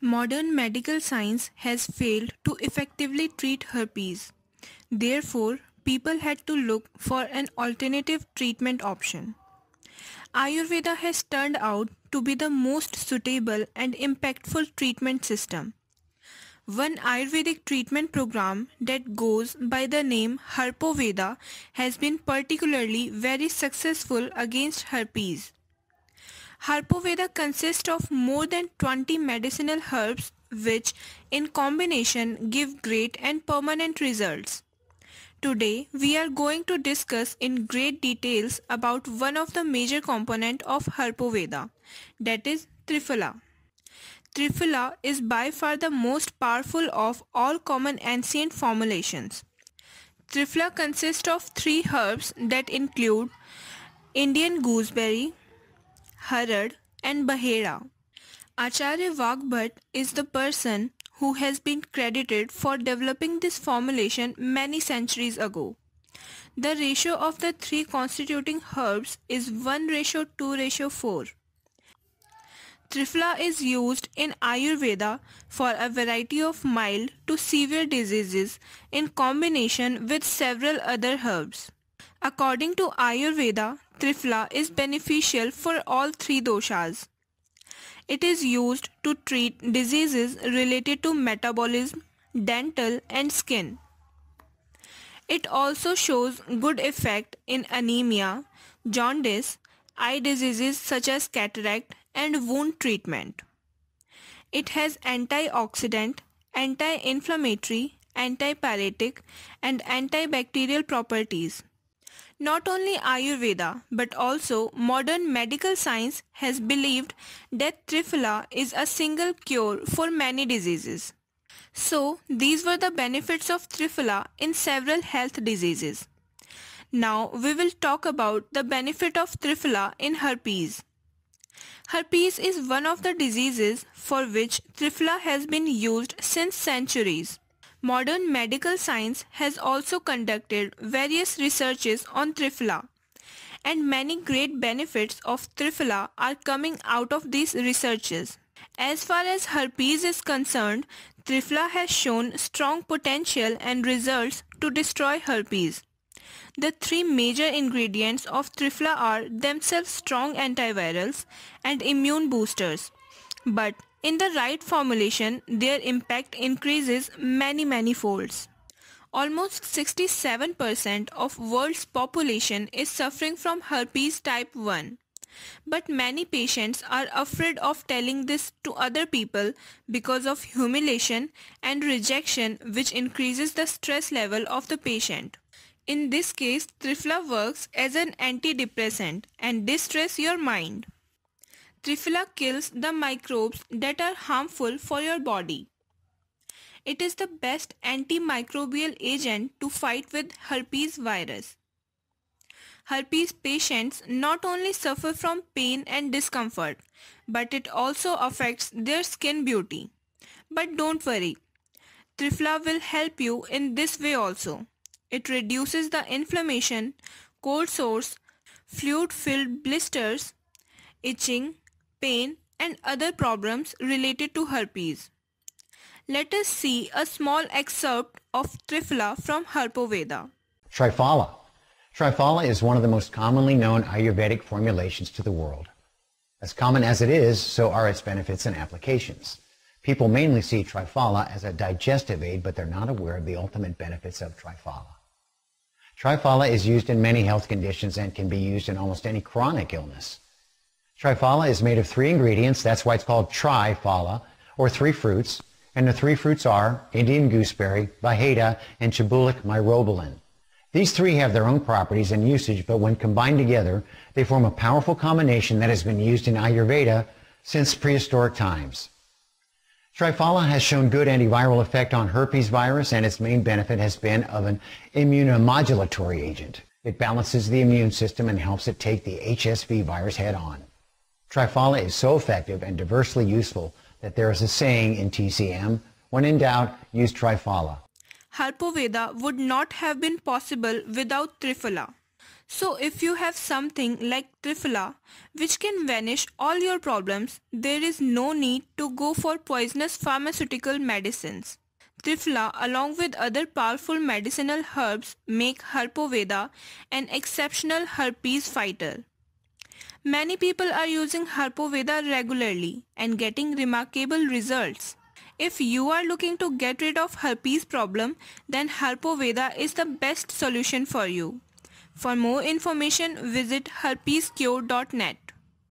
Modern medical science has failed to effectively treat herpes. Therefore, people had to look for an alternative treatment option. Ayurveda has turned out to be the most suitable and impactful treatment system. One Ayurvedic treatment program that goes by the name Herpoveda has been particularly very successful against herpes. Herpoveda consists of more than 20 medicinal herbs which in combination give great and permanent results. Today we are going to discuss in great details about one of the major component of Herpoveda that is Triphala. Triphala is by far the most powerful of all common ancient formulations. Triphala consists of three herbs that include Indian gooseberry, Harad and Bahera. Acharya Vagbhat is the person who has been credited for developing this formulation many centuries ago. The ratio of the three constituting herbs is 1 ratio 2 ratio 4. Triphala is used in Ayurveda for a variety of mild to severe diseases in combination with several other herbs. According to Ayurveda, Triphala is beneficial for all three doshas. It is used to treat diseases related to metabolism, dental and skin. It also shows good effect in anemia, jaundice, eye diseases such as cataract and wound treatment. It has antioxidant, anti-inflammatory, antipyretic and antibacterial properties. Not only Ayurveda but also modern medical science has believed that Triphala is a single cure for many diseases. So these were the benefits of Triphala in several health diseases. Now we will talk about the benefit of Triphala in herpes. Herpes is one of the diseases for which Triphala has been used since centuries. Modern medical science has also conducted various researches on Triphala and many great benefits of Triphala are coming out of these researches. As far as herpes is concerned, Triphala has shown strong potential and results to destroy herpes. The three major ingredients of Triphala are themselves strong antivirals and immune boosters. But in the right formulation, their impact increases many many folds. Almost 67% of world's population is suffering from herpes type 1. But many patients are afraid of telling this to other people because of humiliation and rejection which increases the stress level of the patient. In this case, Triphala works as an antidepressant and distress your mind. Triphala kills the microbes that are harmful for your body. It is the best antimicrobial agent to fight with herpes virus. Herpes patients not only suffer from pain and discomfort, but it also affects their skin beauty. But don't worry, Triphala will help you in this way also. It reduces the inflammation, cold sores, fluid-filled blisters, itching, pain and other problems related to herpes. Let us see a small excerpt of Triphala from Herpoveda. Triphala. Triphala is one of the most commonly known Ayurvedic formulations to the world. As common as it is, so are its benefits and applications. People mainly see Triphala as a digestive aid, but they're not aware of the ultimate benefits of Triphala. Triphala is used in many health conditions and can be used in almost any chronic illness. Triphala is made of three ingredients. That's why it's called triphala, or three fruits. And the three fruits are Indian gooseberry, bahera, and chebulic myrobalan. These three have their own properties and usage, but when combined together, they form a powerful combination that has been used in Ayurveda since prehistoric times. Triphala has shown good antiviral effect on herpes virus, and its main benefit has been of an immunomodulatory agent. It balances the immune system and helps it take the HSV virus head on. Triphala is so effective and diversely useful that there is a saying in TCM, when in doubt, use Triphala. Herpoveda would not have been possible without Triphala. So if you have something like Triphala which can vanish all your problems, there is no need to go for poisonous pharmaceutical medicines. Triphala along with other powerful medicinal herbs make Herpoveda an exceptional herpes fighter. Many people are using Herpoveda regularly and getting remarkable results. If you are looking to get rid of herpes problem, then Herpoveda is the best solution for you. For more information, visit herpescure.net.